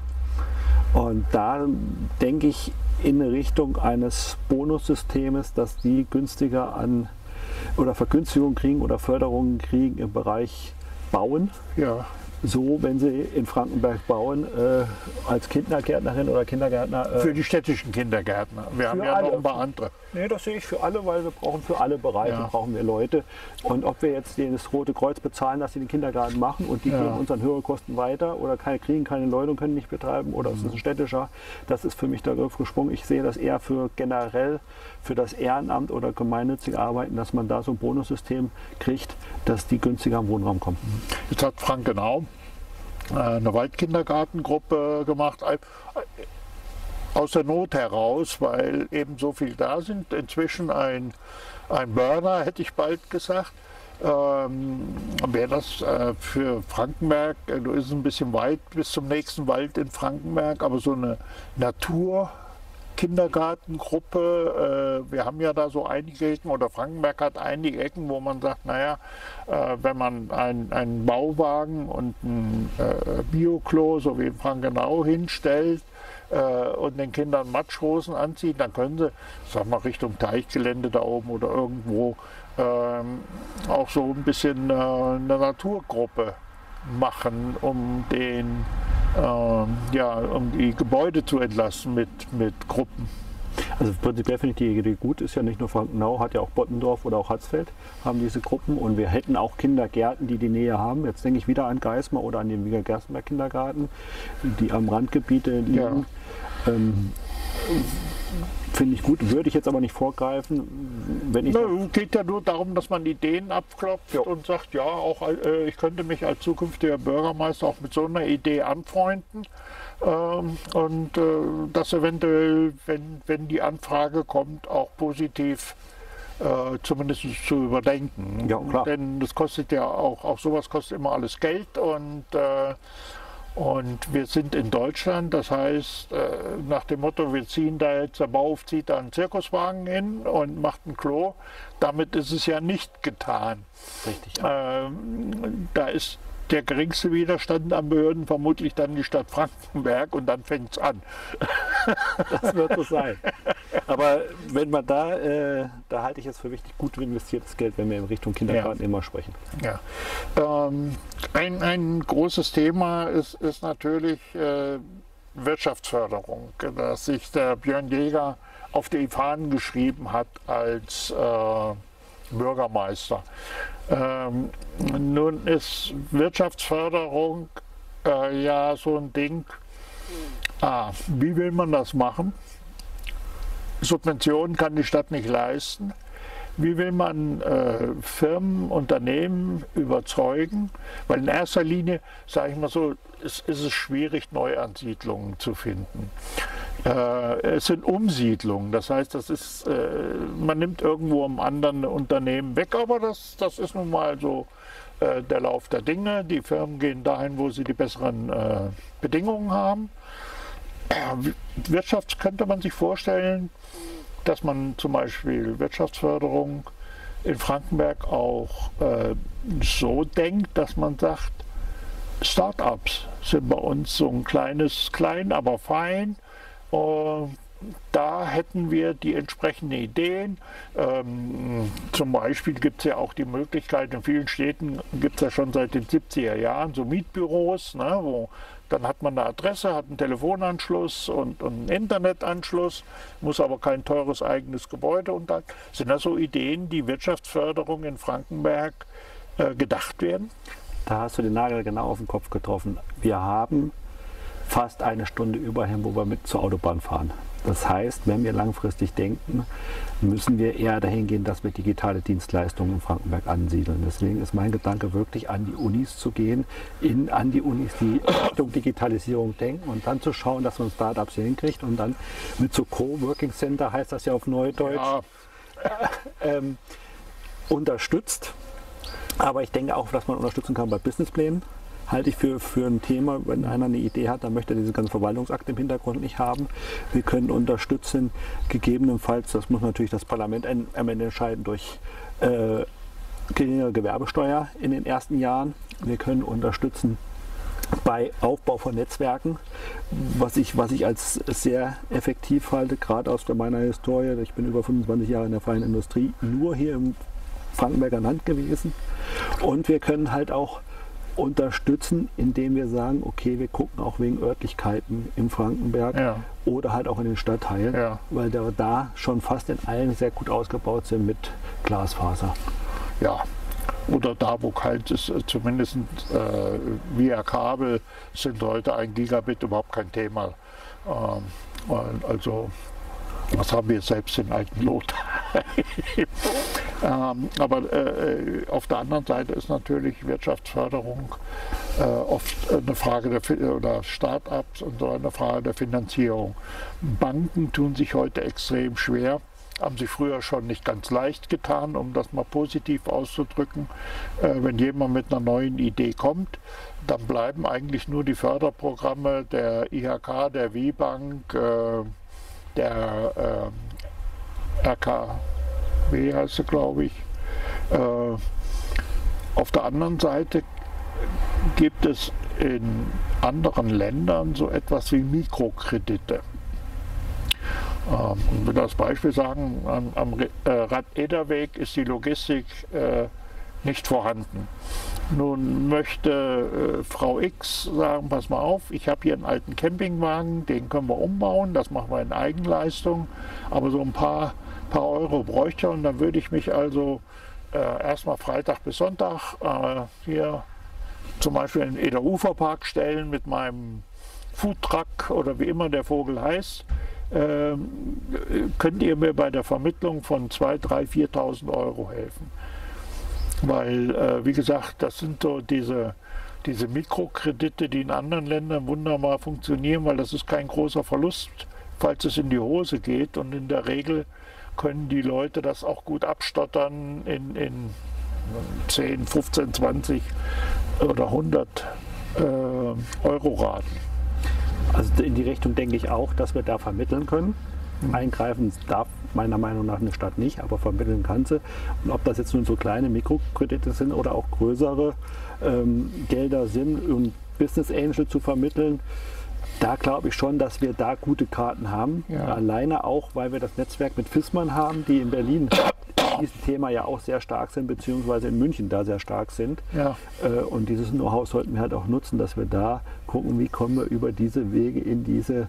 Speaker 2: Und da denke ich in Richtung eines Bonussystems, dass die günstiger an oder Vergünstigungen kriegen oder Förderungen kriegen im Bereich Bauen.
Speaker 1: ja.
Speaker 2: So, wenn sie in Frankenberg bauen, äh, als Kindergärtnerin oder Kindergärtner äh,
Speaker 1: Für die städtischen Kindergärtner. Wir haben ja
Speaker 2: alle.
Speaker 1: noch ein paar andere.
Speaker 2: Nee, das sehe ich für alle, weil wir brauchen für alle Bereiche
Speaker 1: Ja.
Speaker 2: brauchen wir Leute. Und ob wir jetzt das Rote Kreuz bezahlen, dass sie den Kindergarten machen und die
Speaker 1: Ja.
Speaker 2: geben uns dann höhere Kosten weiter oder keine, kriegen keine Leute und können nicht betreiben oder es ist
Speaker 1: Mhm.
Speaker 2: ein städtischer, das ist für mich der Griff gesprungen. Ich sehe das eher für generell für das Ehrenamt oder gemeinnützige Arbeiten, dass man da so ein Bonussystem kriegt, dass die günstiger am Wohnraum kommen.
Speaker 1: Jetzt hat Frankenau äh, eine Waldkindergartengruppe gemacht, aus der Not heraus, weil eben so viel da sind. Inzwischen ein, ein Burner, hätte ich bald gesagt. Ähm, Wäre das äh, für Frankenberg, äh, du ist ein bisschen weit bis zum nächsten Wald in Frankenberg, aber so eine Natur. Kindergartengruppe. Äh, wir haben ja da so einige Ecken oder Frankenberg hat einige Ecken, wo man sagt, naja, äh, wenn man ein- einen Bauwagen und ein äh, Bioklo, so wie in Frankenau, hinstellt und den Kindern Matschhosen anzieht, dann können sie, sag mal, Richtung Teichgelände da oben oder irgendwo ähm, auch so ein bisschen äh, eine Naturgruppe machen, um den ähm, ja, um die Gebäude zu entlasten mit, mit Gruppen.
Speaker 2: Also prinzipiell finde ich die Idee gut. Ist ja nicht nur Frankenau, hat ja auch Bottendorf oder auch Hatzfeld haben diese Gruppen. Und wir hätten auch Kindergärten, die die Nähe haben. Jetzt denke ich wieder an Geismar oder an den Wieger Gerstenberg Kindergarten, die am Randgebiete liegen. Ähm, finde ich gut. Würde ich jetzt aber nicht vorgreifen. Wenn ich
Speaker 1: Na, es geht ja nur darum, dass man Ideen abklopft
Speaker 2: Ja.
Speaker 1: und sagt, ja, auch äh, ich könnte mich als zukünftiger Bürgermeister auch mit so einer Idee anfreunden. Ähm, und äh, das eventuell, wenn, wenn die Anfrage kommt, auch positiv äh, zumindest zu überdenken.
Speaker 2: Ja, klar.
Speaker 1: Denn das kostet ja auch, auch sowas kostet immer alles Geld und, äh, Und wir sind in Deutschland, das heißt, äh, nach dem Motto, wir ziehen da jetzt, der Bauhof zieht da einen Zirkuswagen hin und macht ein Klo, damit ist es ja nicht getan.
Speaker 2: Richtig.
Speaker 1: Ähm, da ist der geringste Widerstand an Behörden vermutlich dann die Stadt Frankenberg und dann fängt es an.
Speaker 2: Das wird so sein. Aber wenn man da, äh, da halte ich es für wichtig, gut investiertes Geld, wenn wir in Richtung Kindergarten
Speaker 1: Ja.
Speaker 2: immer sprechen.
Speaker 1: Ja. Ähm, ein, ein großes Thema ist, ist natürlich äh, Wirtschaftsförderung, dass sich der Björn Jäger auf die Fahnen geschrieben hat als äh, Bürgermeister. Ähm, nun ist Wirtschaftsförderung äh, ja so ein Ding. Ah, wie will man das machen? Subventionen kann die Stadt nicht leisten. Wie will man äh, Firmen, Unternehmen überzeugen? Weil in erster Linie, sage ich mal so, ist, ist es schwierig, Neuansiedlungen zu finden. Äh, es sind Umsiedlungen, das heißt, das ist, äh, man nimmt irgendwo am anderen Unternehmen weg, aber das, das ist nun mal so äh, der Lauf der Dinge. Die Firmen gehen dahin, wo sie die besseren äh, Bedingungen haben. Äh, Wirtschafts könnte man sich vorstellen, dass man zum Beispiel Wirtschaftsförderung in Frankenberg auch äh, so denkt, dass man sagt, Start-ups sind bei uns so ein kleines, klein, aber fein. Äh, da hätten wir die entsprechenden Ideen. Ähm, zum Beispiel gibt es ja auch die Möglichkeit, in vielen Städten gibt es ja schon seit den 70er Jahren so Mietbüros, ne, wo dann hat man eine Adresse, hat einen Telefonanschluss und, und einen Internetanschluss, muss aber kein teures eigenes Gebäude. Und dann sind das so Ideen, die Wirtschaftsförderung in Frankenberg äh, gedacht werden.
Speaker 2: Da hast du den Nagel genau auf den Kopf getroffen. Wir haben fast eine Stunde überhin, wo wir mit zur Autobahn fahren. Das heißt, wenn wir langfristig denken, müssen wir eher dahin gehen, dass wir digitale Dienstleistungen in Frankenberg ansiedeln. Deswegen ist mein Gedanke wirklich an die Unis zu gehen, in, an die Unis, die Richtung Digitalisierung denken und dann zu schauen, dass man Startups hier hinkriegt und dann mit so Coworking Center heißt das ja auf Neudeutsch
Speaker 1: Ja,
Speaker 2: ähm, unterstützt. Aber ich denke auch, dass man unterstützen kann bei Businessplänen. Halte ich für, für ein Thema, wenn einer eine Idee hat, dann möchte er diese ganzen Verwaltungsakte im Hintergrund nicht haben. Wir können unterstützen, gegebenenfalls, das muss natürlich das Parlament am Ende entscheiden, durch äh, geringere Gewerbesteuer in den ersten Jahren. Wir können unterstützen bei Aufbau von Netzwerken, was ich, was ich als sehr effektiv halte, gerade aus meiner Historie. Ich bin über 25 Jahre in der freien Industrie nur hier im Frankenberger Land gewesen. Und wir können halt auch unterstützen, indem wir sagen, okay, wir gucken auch wegen Örtlichkeiten in Frankenberg
Speaker 1: Ja.
Speaker 2: oder halt auch in den Stadtteilen,
Speaker 1: Ja.
Speaker 2: weil da, da schon fast in allen sehr gut ausgebaut sind mit Glasfaser.
Speaker 1: ja. Oder da, wo kalt ist, äh, zumindest äh, via Kabel sind heute ein Gigabit überhaupt kein Thema. Ähm, weil- also, was haben wir selbst in alten Lothar? ähm, aber äh, auf der anderen Seite ist natürlich Wirtschaftsförderung äh, oft eine Frage der Fi- oder Start-ups und so eine Frage der Finanzierung. Banken tun sich heute extrem schwer, haben sie früher schon nicht ganz leicht getan, um das mal positiv auszudrücken. Äh, wenn jemand mit einer neuen Idee kommt, dann bleiben eigentlich nur die Förderprogramme der IHK, der WIBank, äh, der äh, RKW heißt sie, glaube ich. Äh, auf der anderen Seite gibt es in anderen Ländern so etwas wie Mikrokredite. Ähm, ich will das Beispiel sagen, am, am äh, Rad-Eder-Weg ist die Logistik äh, nicht vorhanden. Nun möchte äh, Frau X sagen, pass mal auf, ich habe hier einen alten Campingwagen, den können wir umbauen, das machen wir in Eigenleistung, aber so ein paar, paar Euro bräuchte und dann würde ich mich also äh, erstmal Freitag bis Sonntag äh, hier zum Beispiel in den Eder-Uferpark stellen mit meinem Foodtruck oder wie immer der Vogel heißt. Ähm, könnt ihr mir bei der Vermittlung von 2.000, 3.000, 4.000 Euro helfen? Weil, äh, wie gesagt, das sind so diese, diese Mikrokredite, die in anderen Ländern wunderbar funktionieren, weil das ist kein großer Verlust, falls es in die Hose geht. Und in der Regel können die Leute das auch gut abstottern in, in 10, 15, 20 oder 100 äh, äh, Euroraten.
Speaker 2: Also in die Richtung denke ich auch, dass wir da vermitteln können. Mhm. Eingreifen darf meiner Meinung nach eine Stadt nicht, aber vermitteln kann sie. Und ob das jetzt nun so kleine Mikrokredite sind oder auch größere ähm, Gelder sind, um Business Angel zu vermitteln, da glaube ich schon, dass wir da gute Karten haben. Ja. Alleine auch, weil wir das Netzwerk mit Fissmann haben, die in Berlin in diesem Thema ja auch sehr stark sind, beziehungsweise in München da sehr stark sind. Ja. Äh, und dieses Know-how sollten wir halt auch nutzen, dass wir da gucken, wie kommen wir über diese Wege in diese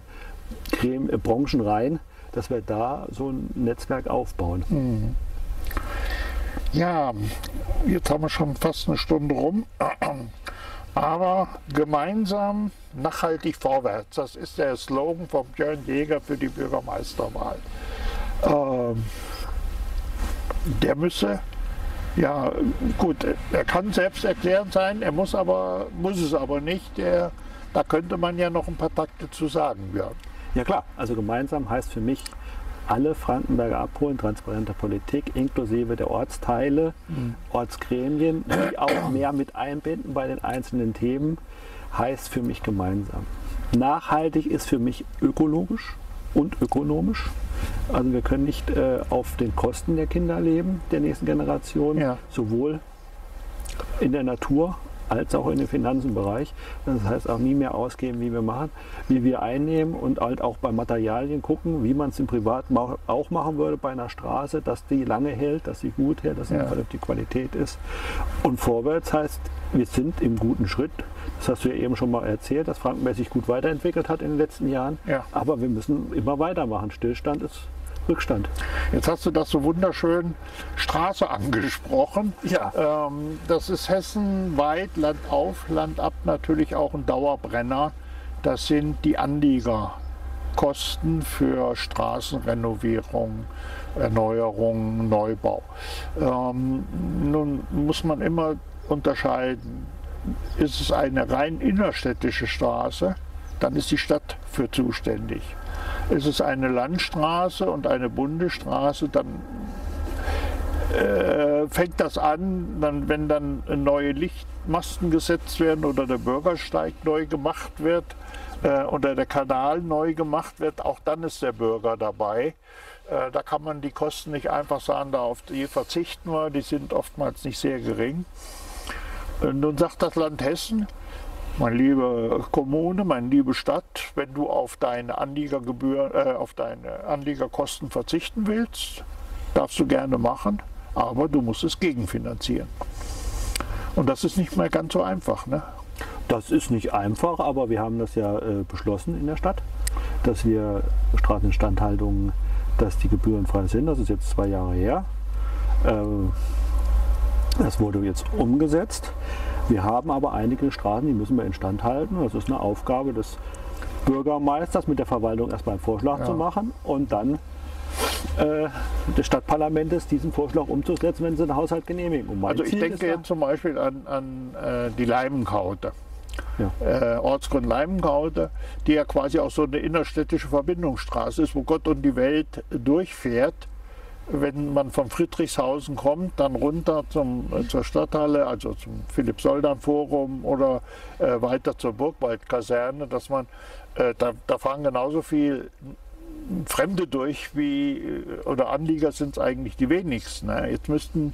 Speaker 2: Creme, äh, Branchen rein, dass wir da so ein Netzwerk aufbauen. Mhm.
Speaker 1: Ja, jetzt haben wir schon fast eine Stunde rum. Aber gemeinsam nachhaltig vorwärts, das ist der Slogan von Björn Jäger für die Bürgermeisterwahl. Ähm, der müsse, ja gut, er kann selbst erklärend sein, er muss aber, muss es aber nicht. Der, da könnte man ja noch ein paar Takte zu sagen, Björn.
Speaker 2: Ja klar, also gemeinsam heißt für mich alle Frankenberger abholen, transparente Politik, inklusive der Ortsteile, mhm. Ortsgremien, die auch mehr mit einbinden bei den einzelnen Themen, heißt für mich gemeinsam. Nachhaltig ist für mich ökologisch und ökonomisch. Also wir können nicht äh, auf den Kosten der Kinder leben, der nächsten Generation, ja. sowohl in der Natur als auch in den Finanzenbereich. Das heißt auch nie mehr ausgeben, wie wir machen, wie wir einnehmen und halt auch bei Materialien gucken, wie man es im Privaten auch machen würde bei einer Straße, dass die lange hält, dass sie gut hält, dass sie ja. vernünftige Qualität ist. Und vorwärts heißt, wir sind im guten Schritt. Das hast du ja eben schon mal erzählt, dass Frankenberg sich gut weiterentwickelt hat in den letzten Jahren. Ja. Aber wir müssen immer weitermachen. Stillstand ist Rückstand.
Speaker 1: Jetzt hast du das so wunderschön Straße angesprochen. Ja. Ähm, das ist Hessen weit, Land auf, Land ab natürlich auch ein Dauerbrenner. Das sind die Anliegerkosten für Straßenrenovierung, Erneuerung, Neubau. Ähm, nun muss man immer unterscheiden, ist es eine rein innerstädtische Straße, dann ist die Stadt für zuständig. Ist es eine Landstraße und eine Bundesstraße, dann äh, fängt das an, dann, wenn dann neue Lichtmasten gesetzt werden oder der Bürgersteig neu gemacht wird äh, oder der Kanal neu gemacht wird, auch dann ist der Bürger dabei. Äh, da kann man die Kosten nicht einfach sagen, da auf die verzichten wir, die sind oftmals nicht sehr gering. Äh, nun sagt das Land Hessen, meine liebe Kommune, meine liebe Stadt, wenn du auf deine Anliegergebühren, äh, auf deine Anliegerkosten verzichten willst, darfst du gerne machen, aber du musst es gegenfinanzieren. Und das ist nicht mehr ganz so einfach. Ne?
Speaker 2: Das ist nicht einfach, aber wir haben das ja äh, beschlossen in der Stadt, dass wir Straßeninstandhaltungen, dass die gebührenfrei sind. Das ist jetzt zwei Jahre her. Äh, das wurde jetzt umgesetzt. Wir haben aber einige Straßen, die müssen wir instand halten. Das ist eine Aufgabe des Bürgermeisters, mit der Verwaltung erstmal einen Vorschlag ja. zu machen und dann äh, des Stadtparlamentes diesen Vorschlag umzusetzen, wenn sie den Haushalt genehmigen.
Speaker 1: also ich Ziel denke jetzt zum Beispiel an, an äh, die Leimenkaute. Ja. Äh, Ortsgrund Leimenkaute, die ja quasi auch so eine innerstädtische Verbindungsstraße ist, wo Gott und die Welt durchfährt wenn man von Friedrichshausen kommt, dann runter zum, äh, zur Stadthalle, also zum Philipp-Soldan-Forum oder äh, weiter zur Burgwaldkaserne, dass man, äh, da, da, fahren genauso viel Fremde durch wie, äh, oder Anlieger sind es eigentlich die wenigsten. Ne? Jetzt müssten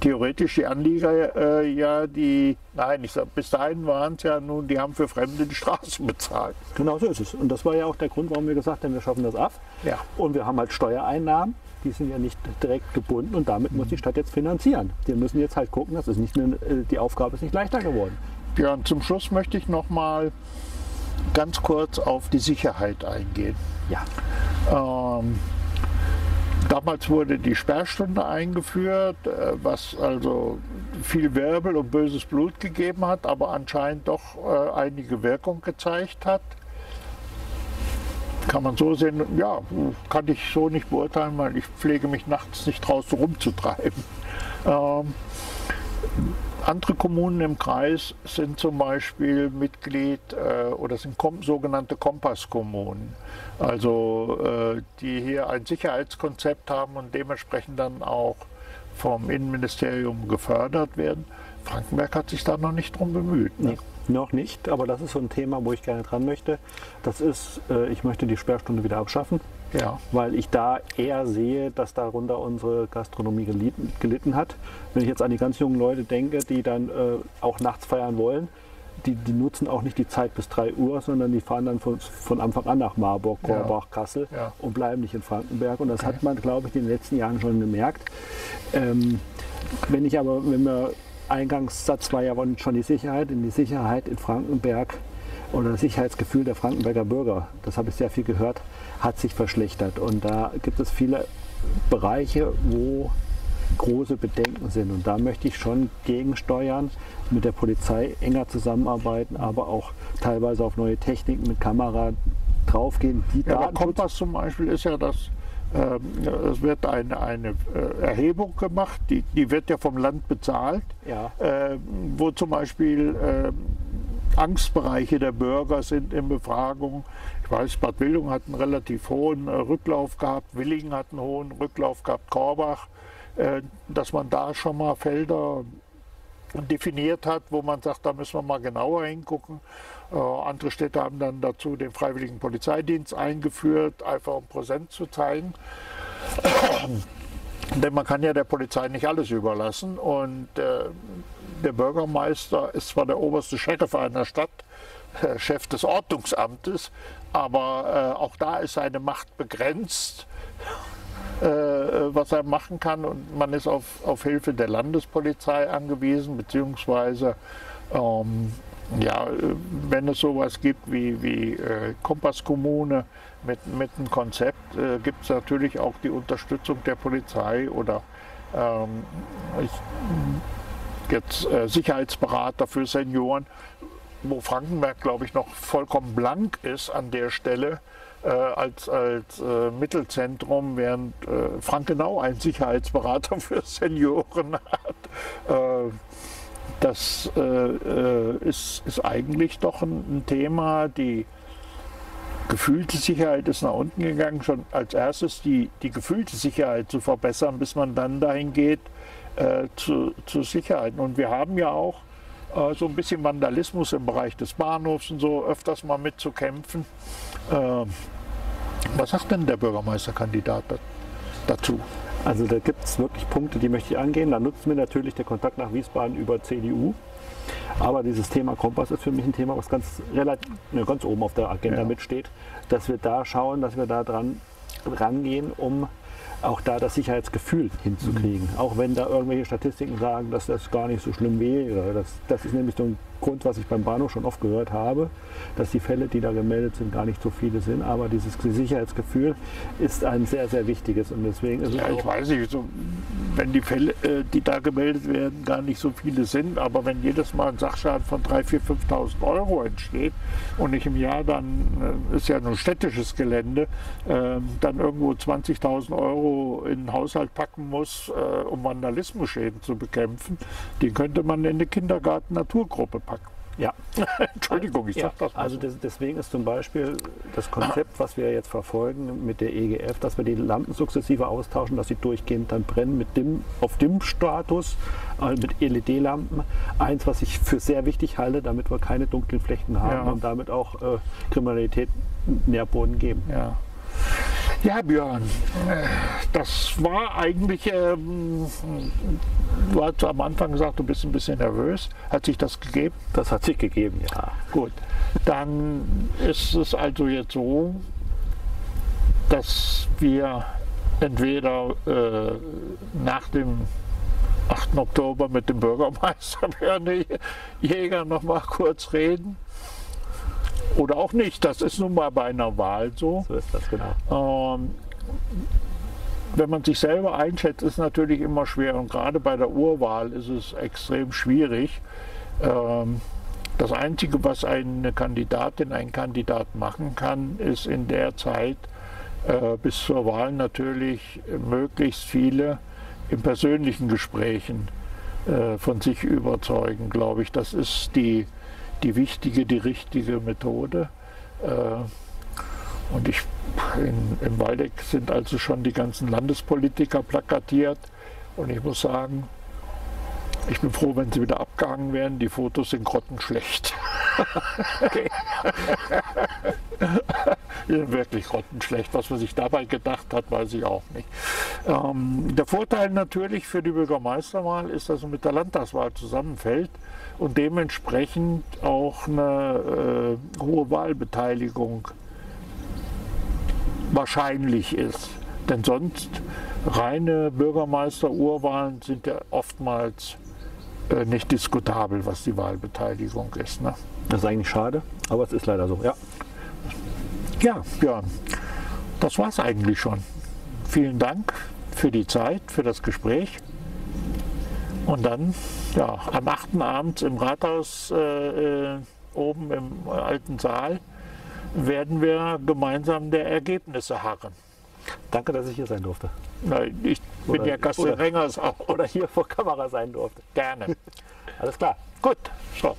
Speaker 1: theoretisch die Anlieger äh, ja die, nein, ich sag, bis dahin waren es ja nun, die haben für Fremde die Straßen bezahlt.
Speaker 2: Genau so ist es. Und das war ja auch der Grund, warum wir gesagt haben, wir schaffen das ab. Ja. Und wir haben halt Steuereinnahmen die sind ja nicht direkt gebunden und damit muss die Stadt jetzt finanzieren. Die müssen jetzt halt gucken, das ist nicht eine, äh, die Aufgabe ist nicht leichter geworden.
Speaker 1: Björn, zum Schluss möchte ich noch mal ganz kurz auf die Sicherheit eingehen. Ja. Ähm, damals wurde die Sperrstunde eingeführt, äh, was also viel Wirbel und böses Blut gegeben hat, aber anscheinend doch äh, einige Wirkung gezeigt hat kann man so sehen, ja, kann ich so nicht beurteilen, weil ich pflege mich nachts nicht draußen rumzutreiben. Ähm, andere Kommunen im Kreis sind zum Beispiel Mitglied äh, oder sind kom sogenannte Kompasskommunen, also äh, die hier ein Sicherheitskonzept haben und dementsprechend dann auch vom Innenministerium gefördert werden. Frankenberg hat sich da noch nicht drum bemüht.
Speaker 2: Ne? Nee, noch nicht, aber das ist so ein Thema, wo ich gerne dran möchte. Das ist, äh, ich möchte die Sperrstunde wieder abschaffen. Ja. Weil ich da eher sehe, dass darunter unsere Gastronomie gelitten, gelitten hat. Wenn ich jetzt an die ganz jungen Leute denke, die dann äh, auch nachts feiern wollen, die, die, nutzen auch nicht die Zeit bis 3 Uhr, sondern die fahren dann von, von Anfang an nach Marburg, Korbach, ja. Kassel ja. und bleiben nicht in Frankenberg. Und das okay. hat man, glaube ich, in den letzten Jahren schon gemerkt. Ähm, wenn ich aber, wenn wir Eingangssatz war ja schon die Sicherheit, in die Sicherheit in Frankenberg oder das Sicherheitsgefühl der Frankenberger Bürger, das habe ich sehr viel gehört, hat sich verschlechtert. Und da gibt es viele Bereiche, wo große Bedenken sind. Und da möchte ich schon gegensteuern, mit der Polizei enger zusammenarbeiten, aber auch teilweise auf neue Techniken mit Kamera draufgehen.
Speaker 1: Die ja, der Kompass zum Beispiel ist ja das es wird eine, eine äh, Erhebung gemacht, die, die wird ja vom Land bezahlt, ja. äh, wo zum Beispiel äh, Angstbereiche der Bürger sind in Befragung. Ich weiß, Bad Wildung hat einen relativ hohen äh, Rücklauf gehabt, Willingen hat einen hohen Rücklauf gehabt, Korbach, äh, dass man da schon mal Felder definiert hat, wo man sagt, da müssen wir mal genauer hingucken. Äh, andere Städte haben dann dazu den Freiwilligen Polizeidienst eingeführt, einfach um Präsenz zu zeigen. Denn man kann ja der Polizei nicht alles überlassen. Und äh, der Bürgermeister ist zwar der oberste Sheriff einer Stadt, äh, Chef des Ordnungsamtes, aber äh, auch da ist seine Macht begrenzt, äh, was er machen kann. Und man ist auf, auf Hilfe der Landespolizei angewiesen, beziehungsweise ähm, ja, wenn es sowas gibt wie, wie äh, Kompasskommune mit, mit einem Konzept, äh, gibt es natürlich auch die Unterstützung der Polizei oder ähm, ich, jetzt äh, Sicherheitsberater für Senioren, wo Frankenberg, glaube ich, noch vollkommen blank ist an der Stelle. Äh, als, als äh, Mittelzentrum, während äh, Frankenau einen Sicherheitsberater für Senioren hat. Das äh, äh, ist, ist, eigentlich doch ein, ein, Thema. Die gefühlte Sicherheit ist nach unten gegangen. Schon als erstes die, die gefühlte Sicherheit zu verbessern, bis man dann dahin geht äh, zu, zu Sicherheit. Und wir haben ja auch äh, so ein bisschen Vandalismus im Bereich des Bahnhofs und so öfters mal mitzukämpfen. Äh, was sagt denn der Bürgermeisterkandidat dazu?
Speaker 2: Also da gibt es wirklich Punkte, die möchte ich angehen. Da nutzt mir natürlich der Kontakt nach Wiesbaden über CDU. Aber dieses Thema Kompass ist für mich ein Thema, was ganz, relativ, ne, ganz oben auf der Agenda ja. mitsteht, dass wir da schauen, dass wir da dran rangehen, um auch da das Sicherheitsgefühl hinzukriegen. Mhm. Auch wenn da irgendwelche Statistiken sagen, dass das gar nicht so schlimm wäre. Das, das ist nämlich so ein Grund, was ich beim Bahnhof schon oft gehört habe, dass die Fälle, die da gemeldet sind, gar nicht so viele sind. Aber dieses Sicherheitsgefühl ist ein sehr, sehr wichtiges. Und deswegen ist
Speaker 1: ja, es ich weiß nicht, so, wenn die Fälle, äh, die da gemeldet werden, gar nicht so viele sind, aber wenn jedes Mal ein Sachschaden von 3.000, 4.000, 5.000 Euro entsteht und ich im Jahr dann, äh, ist ja nur städtisches Gelände, äh, dann irgendwo 20.000 Euro in den Haushalt packen muss, um Vandalismusschäden zu bekämpfen, den könnte man in eine Kindergarten-Naturgruppe packen.
Speaker 2: Ja. Entschuldigung, ich ja. sage das mal. Also so. deswegen ist zum Beispiel das Konzept, was wir jetzt verfolgen mit der EGF, dass wir die Lampen sukzessive austauschen, dass sie durchgehend dann brennen mit dem auf dem Status äh, mit LED-Lampen. Eins, was ich für sehr wichtig halte, damit wir keine dunklen Flechten haben ja. und damit auch äh, Kriminalität Nährboden geben.
Speaker 1: Ja. Ja, Björn, das war eigentlich, ähm, du hast am Anfang gesagt, du bist ein bisschen nervös. Hat sich das gegeben?
Speaker 2: Das hat sich gegeben, ja.
Speaker 1: Gut, dann ist es also jetzt so, dass wir entweder äh, nach dem 8. Oktober mit dem Bürgermeister Björn Jäger noch mal kurz reden oder auch nicht. Das ist nun mal bei einer Wahl so.
Speaker 2: So ist das genau. Ähm,
Speaker 1: wenn man sich selber einschätzt, ist natürlich immer schwer und gerade bei der Urwahl ist es extrem schwierig. Ähm, das Einzige, was eine Kandidatin, ein Kandidat machen kann, ist in der Zeit äh, bis zur Wahl natürlich möglichst viele in persönlichen Gesprächen äh, von sich überzeugen, glaube ich. Das ist die, die wichtige, die richtige Methode. Äh, und ich, in, im Waldeck sind also schon die ganzen Landespolitiker plakatiert. Und ich muss sagen, Ich bin froh, wenn sie wieder abgehangen werden. Die Fotos sind grottenschlecht.
Speaker 2: Okay.
Speaker 1: Wirklich grottenschlecht. Was man sich dabei gedacht hat, weiß ich auch nicht. Ähm, der Vorteil natürlich für die Bürgermeisterwahl ist, dass es mit der Landtagswahl zusammenfällt und dementsprechend auch eine äh, hohe Wahlbeteiligung wahrscheinlich ist. Denn sonst reine Bürgermeister-Urwahlen sind ja oftmals äh, nicht diskutabel, was die Wahlbeteiligung ist. Ne?
Speaker 2: Das ist eigentlich schade, aber es ist leider so. Ja.
Speaker 1: Ja, Björn, das war es eigentlich schon. Vielen Dank für die Zeit, für das Gespräch. Und dann, ja, am 8. Abend im Rathaus äh, äh, oben im alten Saal werden wir gemeinsam der Ergebnisse harren.
Speaker 2: Danke, dass ich hier sein durfte.
Speaker 1: Na, ich bin
Speaker 2: Oder-
Speaker 1: ja Gast
Speaker 2: oder-
Speaker 1: Rengers auch.
Speaker 2: Oder hier vor Kamera sein durfte.
Speaker 1: Gerne.
Speaker 2: Alles klar.
Speaker 1: Gut, so.